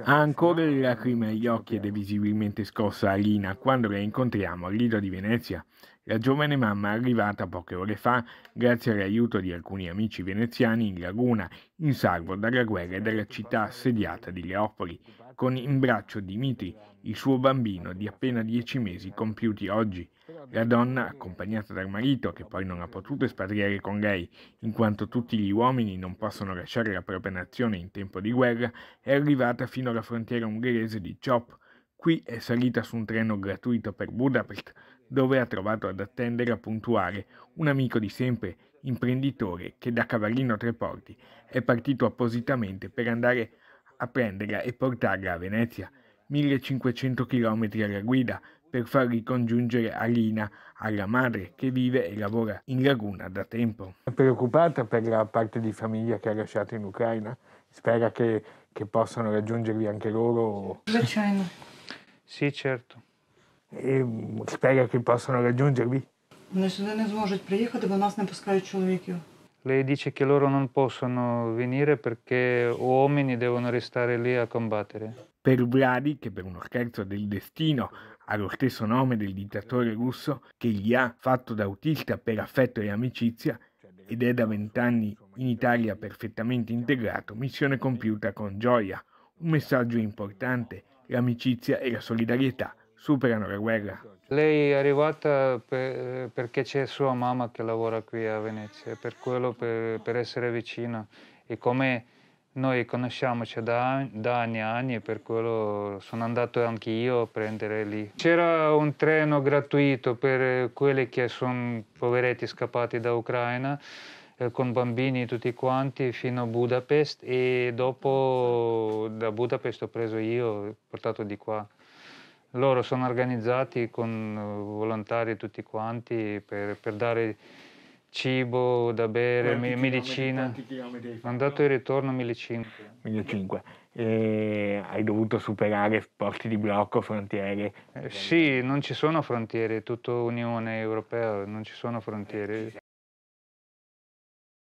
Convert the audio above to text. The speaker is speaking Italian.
Ha ancora le lacrime agli occhi ed è visibilmente scossa Alina quando la incontriamo al Lido di Venezia. La giovane mamma è arrivata poche ore fa grazie all'aiuto di alcuni amici veneziani in laguna, in salvo dalla guerra e dalla città assediata di Leopoli, con in braccio Dimitri, il suo bambino di appena dieci mesi compiuti oggi. La donna, accompagnata dal marito, che poi non ha potuto espatriare con lei, in quanto tutti gli uomini non possono lasciare la propria nazione in tempo di guerra, è arrivata fino alla frontiera ungherese di Chop. Qui è salita su un treno gratuito per Budapest, dove ha trovato ad attendere a puntuale un amico di sempre, imprenditore, che da Cavallino Tre Porti è partito appositamente per andare a prenderla e portarla a Venezia, 1500 km alla guida per far ricongiungere Alina alla madre che vive e lavora in laguna da tempo. È preoccupata per la parte di famiglia che ha lasciato in Ucraina? Spera che, che possano raggiungervi anche loro? Sì, certo E spera che possano raggiungervi? Вони сюди не зможуть приїхати, бо нас не пускають чоловіків. Lei dice che loro non possono venire perché uomini devono restare lì a combattere. Per Vladi, che per uno scherzo del destino ha lo stesso nome del dittatore russo che gli ha fatto da autista per affetto e amicizia ed è da vent'anni in Italia perfettamente integrato, missione compiuta con gioia. Un messaggio importante, l'amicizia e la solidarietà superano la guerra. Lei è arrivata per- perché c'è sua mamma che lavora qui a Venezia, per quello, per, per essere vicina. E come noi conosciamoci da, da anni e anni, per quello sono andato anche io a prendere lì. C'era un treno gratuito per quelli che sono poveretti scappati da Ucraina, eh, con bambini tutti quanti, fino a Budapest e dopo da Budapest ho preso io, portato di qua. Loro sono organizzati con eh, volontari tutti quanti per, per dare cibo da bere, me- medicina. Andato e ritorno 1500. 1500. E hai dovuto superare porti di blocco, frontiere. Eh, sì, non ci sono frontiere, è tutta Unione Europea, non ci sono frontiere.